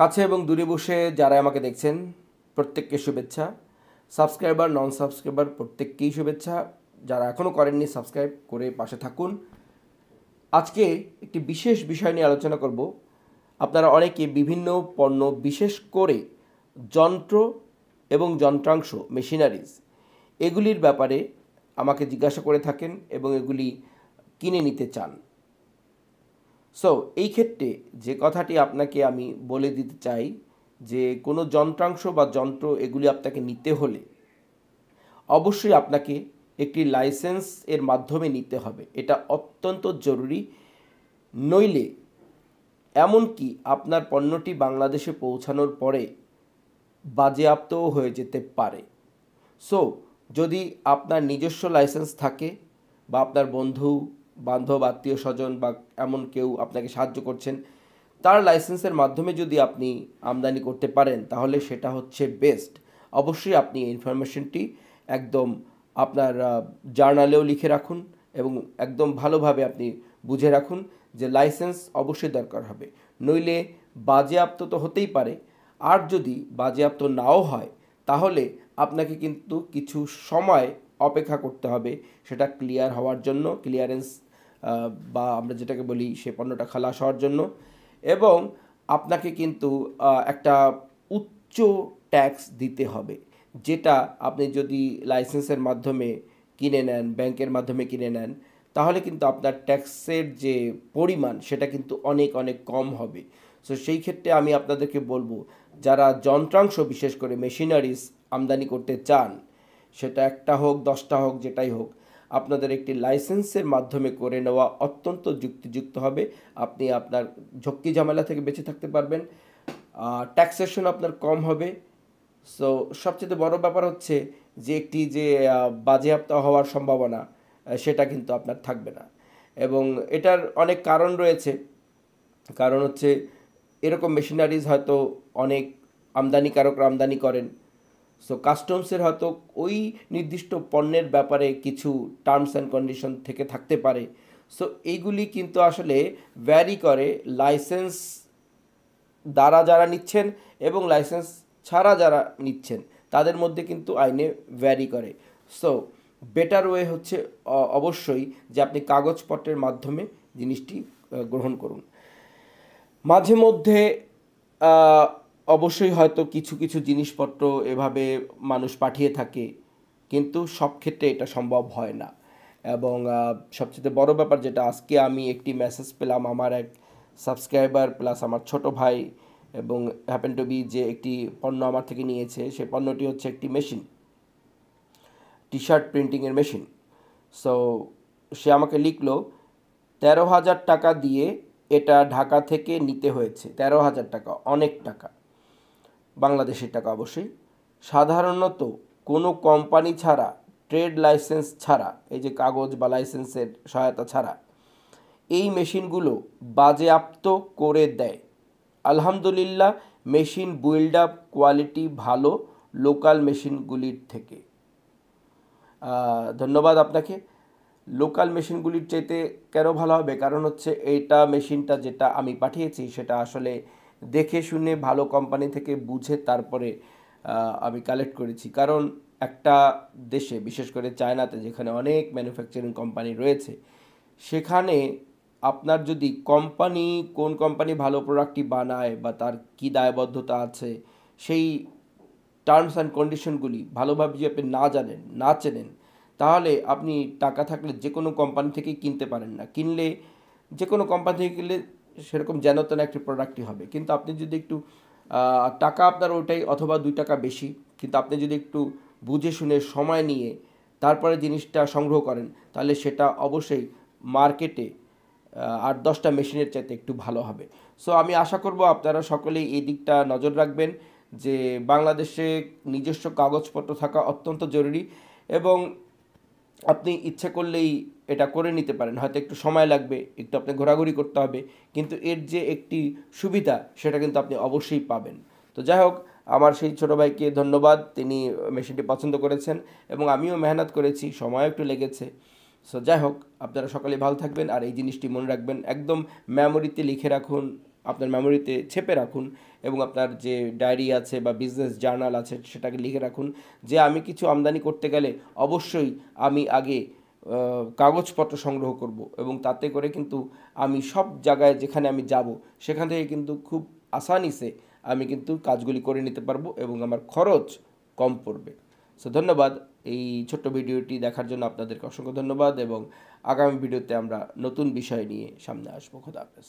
কাছে এবং দূরে বসে যারা আমাকে দেখছেন, প্রত্যেককে শুভেচ্ছা। সাবস্ক্রাইবার নন সাবস্ক্রাইবার প্রত্যেককেই শুভেচ্ছা। যারা এখনও করেননি, সাবস্ক্রাইব করে পাশে থাকুন। আজকে একটি বিশেষ বিষয় নিয়ে আলোচনা করব। আপনারা অনেকে বিভিন্ন পণ্য বিশেষ করে যন্ত্র এবং যন্ত্রাংশ মেশিনারিজ এগুলির ব্যাপারে আমাকে জিজ্ঞাসা করে থাকেন এবং এগুলি কিনে নিতে চান। সো এই ক্ষেত্রে যে কথাটি আপনাকে আমি বলে দিতে চাই যে কোনো যন্ত্রাংশ বা যন্ত্র এগুলি আপনাকে নিতে হলে অবশ্যই আপনাকে একটি লাইসেন্স এর মাধ্যমে নিতে হবে। এটা অত্যন্ত জরুরি। নইলে এমনকি আপনার পণ্যটি বাংলাদেশে পৌঁছানোর পরে বাজেয়াপ্তও হয়ে যেতে পারে। সো যদি আপনার নিজস্ব লাইসেন্স থাকে বা আপনার বন্ধু বান্ধব, আত্মীয় স্বজন বা এমন কেউ আপনাকে সাহায্য করছেন, তার লাইসেন্সের মাধ্যমে যদি আপনি আমদানি করতে পারেন, তাহলে সেটা হচ্ছে বেস্ট অবশ্যই আপনি এই ইনফরমেশনটি একদম আপনার জার্নালেও লিখে রাখুন এবং একদম ভালোভাবে আপনি বুঝে রাখুন যে লাইসেন্স অবশ্যই দরকার হবে। নইলে বাজেয়াপ্ত তো হতেই পারে। আর যদি বাজেয়াপ্ত নাও হয়, তাহলে আপনাকে কিন্তু কিছু সময় অপেক্ষা করতে হবে। সেটা ক্লিয়ার হওয়ার জন্য ক্লিয়ারেন্স বা আমরা যেটাকে বলি সে পণ্যটা খালাস হওয়ার জন্য। এবং আপনাকে কিন্তু একটা উচ্চ ট্যাক্স দিতে হবে, যেটা আপনি যদি লাইসেন্সের মাধ্যমে কিনে নেন ব্যাংকের মাধ্যমে কিনে নেন, তাহলে কিন্তু আপনার ট্যাক্সের যে পরিমাণ, সেটা কিন্তু অনেক অনেক কম হবে। সো সেই ক্ষেত্রে আমি আপনাদেরকে বলব, যারা যন্ত্রাংশ, বিশেষ করে মেশিনারিজ আমদানি করতে চান, সেটা একটা হোক, দশটা হোক, যেটাই হোক আপনাদের একটি লাইসেন্সের মাধ্যমে করে নেওয়া অত্যন্ত যুক্তিযুক্ত হবে। আপনি আপনার ঝক্কি ঝামেলা থেকে বেঁচে থাকতে পারবেন। ট্যাক্সেশন আপনার কম হবে। সো সবচেয়ে বড় ব্যাপার হচ্ছে যে, একটি যে বাজেয়াপ্ত হওয়ার সম্ভাবনা সেটা কিন্তু আপনার থাকবে না। এবং এটার অনেক কারণ রয়েছে। কারণ হচ্ছে, এরকম মেশিনারিজ হয়তো অনেক আমদানিকারকরা আমদানি করেন। সো কাস্টমসের হয়তো ওই নির্দিষ্ট পণ্যের ব্যাপারে কিছু টার্মস অ্যান্ড কন্ডিশন থেকে থাকতে পারে। সো এইগুলি কিন্তু আসলে ভ্যারি করে। লাইসেন্স দ্বারা যারা নিচ্ছেন এবং লাইসেন্স ছাড়া যারা নিচ্ছেন, তাদের মধ্যে কিন্তু আইনে ভ্যারি করে। সো বেটার ওয়ে হচ্ছে অবশ্যই যে আপনি কাগজপত্রের মাধ্যমে জিনিসটি গ্রহণ করুন। মাঝে মধ্যে অবশ্যই হয়তো কিছু কিছু জিনিসপত্র এভাবে মানুষ পাঠিয়ে থাকে, কিন্তু সব ক্ষেত্রে এটা সম্ভব হয় না। এবং সবচেয়ে বড় ব্যাপার যেটা, আজকে আমি একটি মেসেজ পেলাম আমার এক সাবস্ক্রাইবার প্লাস আমার ছোট ভাই এবং হ্যাপেন টু বি যে একটি পণ্য আমার থেকে নিয়েছে, সে পণ্যটি হচ্ছে একটি মেশিন টি শার্ট প্রিন্টিংয়ের মেশিন সো সে আমাকে লিখলো, তেরো হাজার টাকা দিয়ে এটা ঢাকা থেকে নিতে হয়েছে, তেরো হাজার টাকা, অনেক টাকা। বাংলাদেশের টাকা অবশ্যই। সাধারণত কোনো কোম্পানি ছাড়া, ট্রেড লাইসেন্স ছাড়া, এই যে কাগজ বা লাইসেন্সের সহায়তা ছাড়া, এই মেশিনগুলো বাজেয়াপ্ত করে দেয়। আলহামদুলিল্লাহ, মেশিন বিল্ড আপ কোয়ালিটি ভালো লোকাল মেশিনগুলির থেকে। ধন্যবাদ আপনাকে। লোকাল মেশিনগুলির চাইতে কেন ভালো হবে? কারণ হচ্ছে এইটা মেশিনটা যেটা আমি পাঠিয়েছি, সেটা আসলে দেখে শুনে ভালো কোম্পানি থেকে বুঝে তারপরে আমি কালেক্ট করেছি। কারণ একটা দেশে, বিশেষ করে চায়নাতে, যেখানে অনেক ম্যানুফ্যাকচারিং কোম্পানি রয়েছে, সেখানে আপনার যদি কোম্পানি কোন কোম্পানি ভালো প্রোডাক্টটি বানায় বা তার কী দায়বদ্ধতা আছে, সেই টার্মস অ্যান্ড কন্ডিশনগুলি ভালোভাবে যদি আপনি না জানেন, না চেনেন, তাহলে আপনি টাকা থাকলে যে কোনো কোম্পানি থেকেই কিনতে পারেন না। কিনলে যে কোনো কোম্পানি থেকে কিনলে সেরকম যেন তেন একটি প্রোডাক্টই হবে। কিন্তু আপনি যদি একটু টাকা আপনার ওটাই অথবা দুই টাকা বেশি, কিন্তু আপনি যদি একটু বুঝে শুনে সময় নিয়ে তারপরে জিনিসটা সংগ্রহ করেন, তাহলে সেটা অবশ্যই মার্কেটে আট দশটা মেশিনের চাইতে একটু ভালো হবে। সো আমি আশা করব আপনারা সকলেই এই দিকটা নজর রাখবেন যে বাংলাদেশে নিজস্ব কাগজপত্র থাকা অত্যন্ত জরুরি এবং আপনি ইচ্ছে করলেই এটা করে নিতে পারেন। হয়তো একটু সময় লাগবে, একটু আপনি ঘোরাঘুরি করতে হবে, কিন্তু এর যে একটি সুবিধা, সেটা কিন্তু আপনি অবশ্যই পাবেন। তো যাই হোক, আমার সেই ছোটো ভাইকে ধন্যবাদ, তিনি মেশিনটি পছন্দ করেছেন এবং আমিও মেহনত করেছি সময় একটু লেগেছে। সো যাই হোক, আপনারা সকালে ভালো থাকবেন আর এই জিনিসটি মনে রাখবেন, একদম মেমোরিতে লিখে রাখুন, আপনার মেমোরিতে ছেপে রাখুন এবং আপনার যে ডায়েরি আছে বা বিজনেস জার্নাল আছে, সেটাকে লিখে রাখুন। যে আমি কিছু আমদানি করতে গেলে অবশ্যই আমি আগে কাগজপত্র সংগ্রহ করব এবং তাতে করে কিন্তু আমি সব জায়গায় যেখানে আমি যাব, সেখান থেকে কিন্তু খুব আসানিসে আমি কিন্তু কাজগুলি করে নিতে পারব এবং আমার খরচ কম পড়বে। সো ধন্যবাদ। এই ছোট্ট ভিডিওটি দেখার জন্য আপনাদেরকে অসংখ্য ধন্যবাদ এবং আগামী ভিডিওতে আমরা নতুন বিষয় নিয়ে সামনে আসব। খোদা হাফেজ।